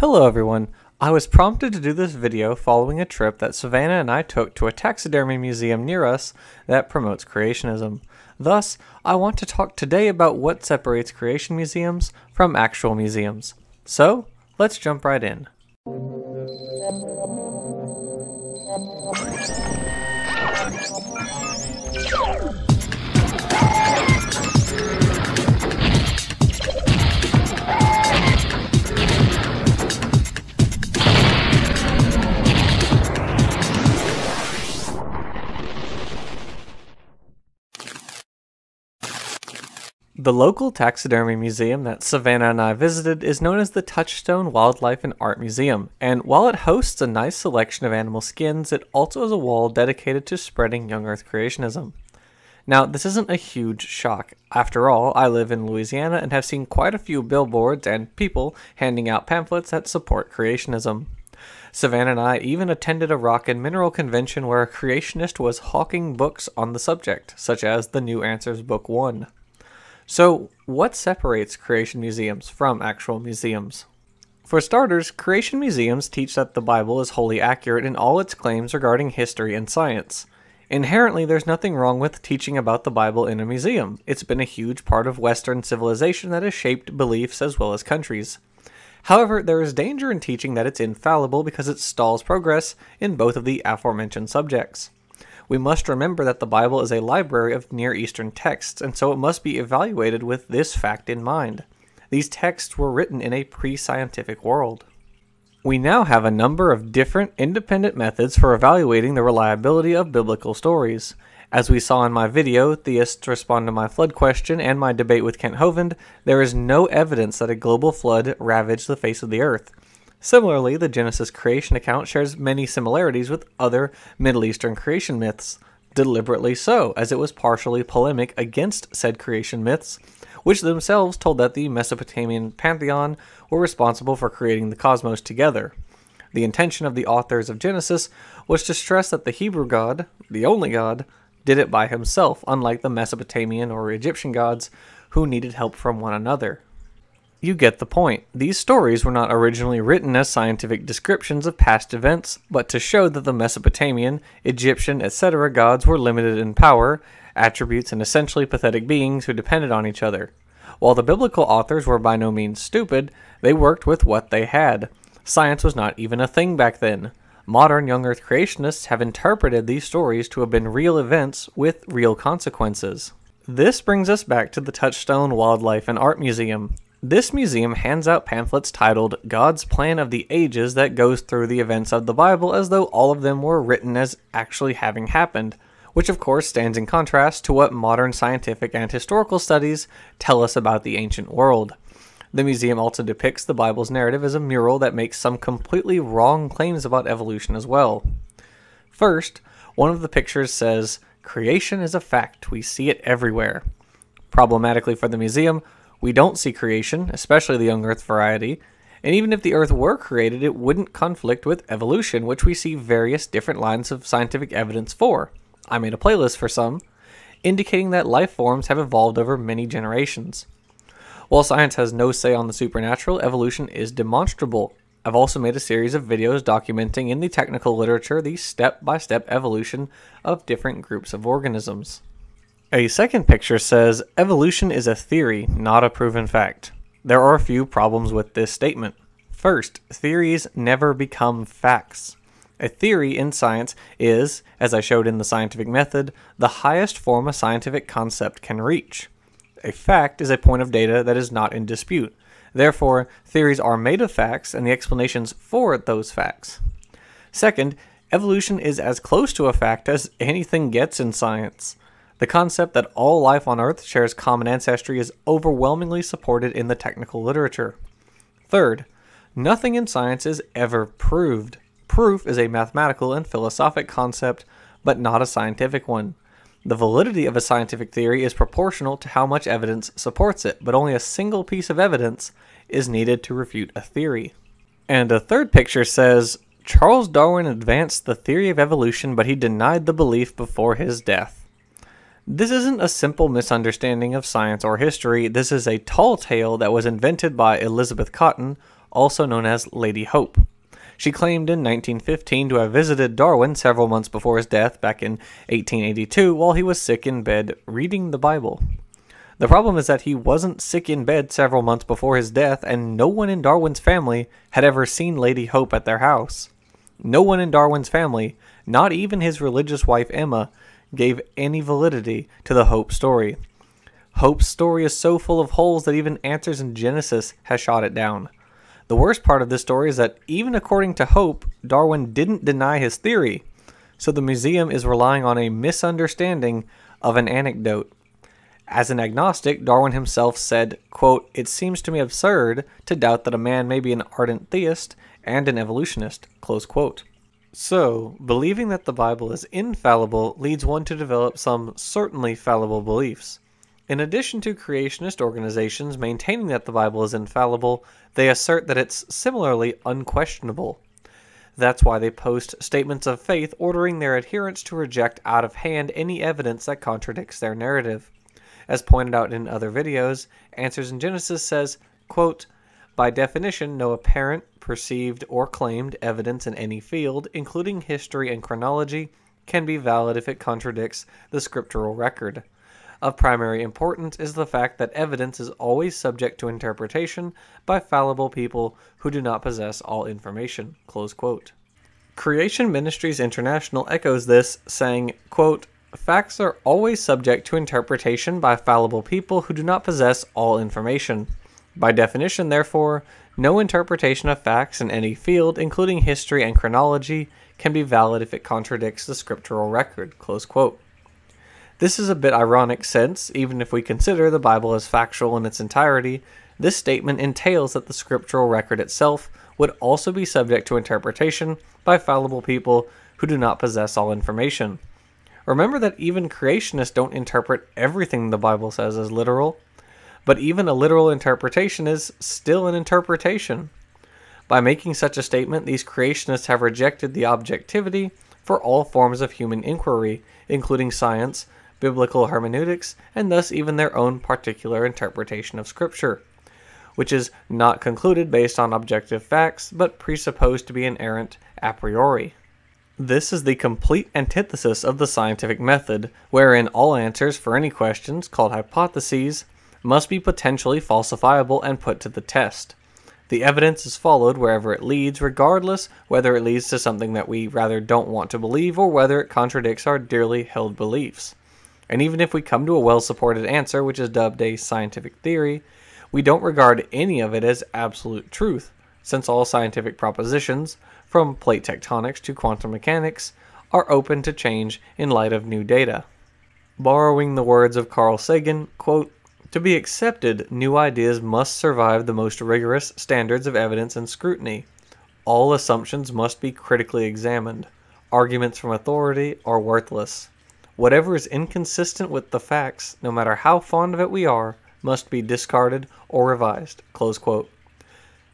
Hello everyone. I was prompted to do this video following a trip that Savannah and I took to a taxidermy museum near us that promotes creationism. Thus, I want to talk today about what separates creation museums from actual museums. So, let's jump right in. The local taxidermy museum that Savannah and I visited is known as the Touchstone Wildlife and Art Museum, and while it hosts a nice selection of animal skins, it also has a wall dedicated to spreading young earth creationism. Now, this isn't a huge shock. After all, I live in Louisiana and have seen quite a few billboards and people handing out pamphlets that support creationism. Savannah and I even attended a rock and mineral convention where a creationist was hawking books on the subject, such as the New Answers Book 1. So, what separates creation museums from actual museums? For starters, creation museums teach that the Bible is wholly accurate in all its claims regarding history and science. Inherently, there's nothing wrong with teaching about the Bible in a museum. It's been a huge part of Western civilization that has shaped beliefs as well as countries. However, there is danger in teaching that it's infallible because it stalls progress in both of the aforementioned subjects we must remember that the Bible is a library of Near Eastern texts, and so it must be evaluated with this fact in mind. These texts were written in a pre scientific world. We now have a number of different independent methods for evaluating the reliability of biblical stories. As we saw in my video, Theists Respond to My Flood question and my debate with Kent Hovind, there is no evidence that a global flood ravaged the face of the earth. Similarly, the Genesis creation account shares many similarities with other Middle Eastern creation myths, deliberately so, as it was partially polemic against said creation myths, which themselves told that the Mesopotamian pantheon were responsible for creating the cosmos together. The intention of the authors of Genesis was to stress that the Hebrew God, the only God, did it by himself, unlike the Mesopotamian or Egyptian gods who needed help from one another. You get the point. These stories were not originally written as scientific descriptions of past events, but to show that the Mesopotamian, Egyptian, etc. gods were limited in power, attributes, and essentially pathetic beings who depended on each other. While the biblical authors were by no means stupid, they worked with what they had. Science was not even a thing back then. Modern young earth creationists have interpreted these stories to have been real events with real consequences. This brings us back to the Touchstone Wildlife and Art Museum. This museum hands out pamphlets titled God's Plan of the Ages that goes through the events of the Bible as though all of them were written as actually having happened, which of course stands in contrast to what modern scientific and historical studies tell us about the ancient world. The museum also depicts the Bible's narrative as a mural that makes some completely wrong claims about evolution as well. First, one of the pictures says, Creation is a fact, we see it everywhere. Problematically for the museum, we don't see creation, especially the young Earth variety, and even if the Earth were created, it wouldn't conflict with evolution, which we see various different lines of scientific evidence for. I made a playlist for some, indicating that life forms have evolved over many generations. While science has no say on the supernatural, evolution is demonstrable. I've also made a series of videos documenting in the technical literature the step by step evolution of different groups of organisms. A second picture says evolution is a theory, not a proven fact. There are a few problems with this statement. First, theories never become facts. A theory in science is, as I showed in the scientific method, the highest form a scientific concept can reach. A fact is a point of data that is not in dispute. Therefore, theories are made of facts and the explanations for those facts. Second, evolution is as close to a fact as anything gets in science. The concept that all life on Earth shares common ancestry is overwhelmingly supported in the technical literature. Third, nothing in science is ever proved. Proof is a mathematical and philosophic concept, but not a scientific one. The validity of a scientific theory is proportional to how much evidence supports it, but only a single piece of evidence is needed to refute a theory. And a third picture says Charles Darwin advanced the theory of evolution, but he denied the belief before his death. This isn't a simple misunderstanding of science or history. This is a tall tale that was invented by Elizabeth Cotton, also known as Lady Hope. She claimed in 1915 to have visited Darwin several months before his death back in 1882 while he was sick in bed reading the Bible. The problem is that he wasn't sick in bed several months before his death, and no one in Darwin's family had ever seen Lady Hope at their house. No one in Darwin's family, not even his religious wife Emma, gave any validity to the Hope story. Hope's story is so full of holes that even Answers in Genesis has shot it down. The worst part of this story is that even according to Hope, Darwin didn't deny his theory, so the museum is relying on a misunderstanding of an anecdote. As an agnostic, Darwin himself said, quote, It seems to me absurd to doubt that a man may be an ardent theist and an evolutionist. Close quote. So, believing that the Bible is infallible leads one to develop some certainly fallible beliefs. In addition to creationist organizations maintaining that the Bible is infallible, they assert that it's similarly unquestionable. That's why they post statements of faith ordering their adherents to reject out of hand any evidence that contradicts their narrative. As pointed out in other videos, Answers in Genesis says, quote, by definition, no apparent, perceived, or claimed evidence in any field, including history and chronology, can be valid if it contradicts the scriptural record. Of primary importance is the fact that evidence is always subject to interpretation by fallible people who do not possess all information. Creation Ministries International echoes this, saying, quote, Facts are always subject to interpretation by fallible people who do not possess all information. By definition, therefore, no interpretation of facts in any field, including history and chronology, can be valid if it contradicts the scriptural record. Close quote. This is a bit ironic since, even if we consider the Bible as factual in its entirety, this statement entails that the scriptural record itself would also be subject to interpretation by fallible people who do not possess all information. Remember that even creationists don't interpret everything the Bible says as literal, but even a literal interpretation is still an interpretation. By making such a statement, these creationists have rejected the objectivity for all forms of human inquiry, including science, biblical hermeneutics, and thus even their own particular interpretation of Scripture, which is not concluded based on objective facts, but presupposed to be inerrant a priori. This is the complete antithesis of the scientific method, wherein all answers for any questions, called hypotheses, must be potentially falsifiable and put to the test. The evidence is followed wherever it leads, regardless whether it leads to something that we rather don't want to believe or whether it contradicts our dearly held beliefs. And even if we come to a well supported answer, which is dubbed a scientific theory, we don't regard any of it as absolute truth, since all scientific propositions, from plate tectonics to quantum mechanics, are open to change in light of new data. Borrowing the words of Carl Sagan, quote, to be accepted, new ideas must survive the most rigorous standards of evidence and scrutiny. All assumptions must be critically examined. Arguments from authority are worthless. Whatever is inconsistent with the facts, no matter how fond of it we are, must be discarded or revised.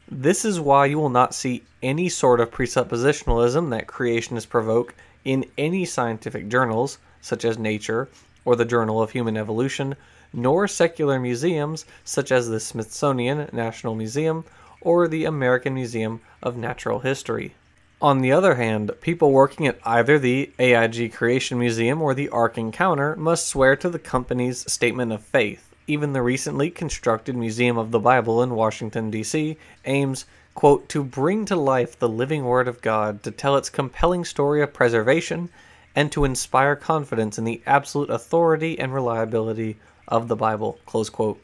This is why you will not see any sort of presuppositionalism that creationists provoke in any scientific journals, such as Nature or the Journal of Human Evolution, nor secular museums such as the Smithsonian National Museum or the American Museum of Natural History. On the other hand, people working at either the AIG Creation Museum or the Ark Encounter must swear to the company's statement of faith. Even the recently constructed Museum of the Bible in Washington, D.C. aims, quote, to bring to life the living Word of God, to tell its compelling story of preservation, and to inspire confidence in the absolute authority and reliability of the Bible, close quote.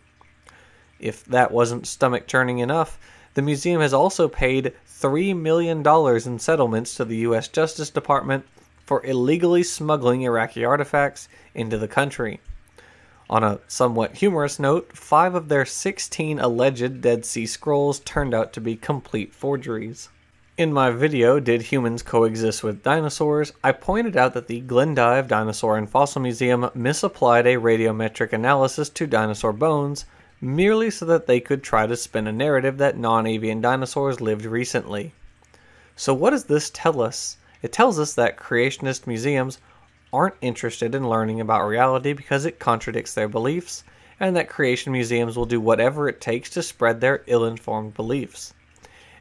If that wasn't stomach churning enough, the museum has also paid $3 million in settlements to the U.S. Justice Department for illegally smuggling Iraqi artifacts into the country. On a somewhat humorous note, five of their 16 alleged Dead Sea Scrolls turned out to be complete forgeries. In my video, Did Humans Coexist with Dinosaurs? I pointed out that the Glendive Dinosaur and Fossil Museum misapplied a radiometric analysis to dinosaur bones merely so that they could try to spin a narrative that non avian dinosaurs lived recently. So, what does this tell us? It tells us that creationist museums aren't interested in learning about reality because it contradicts their beliefs, and that creation museums will do whatever it takes to spread their ill informed beliefs.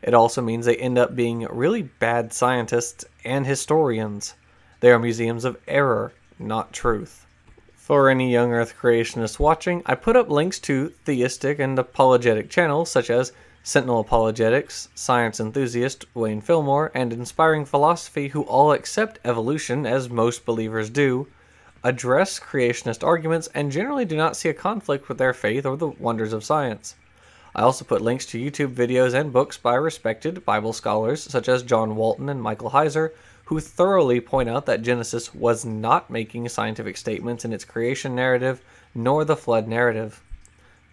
It also means they end up being really bad scientists and historians. They are museums of error, not truth. For any young Earth creationists watching, I put up links to theistic and apologetic channels such as Sentinel Apologetics, Science Enthusiast Wayne Fillmore, and Inspiring Philosophy, who all accept evolution as most believers do, address creationist arguments, and generally do not see a conflict with their faith or the wonders of science. I also put links to YouTube videos and books by respected Bible scholars such as John Walton and Michael Heiser, who thoroughly point out that Genesis was not making scientific statements in its creation narrative nor the flood narrative.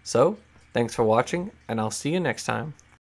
So, thanks for watching, and I'll see you next time.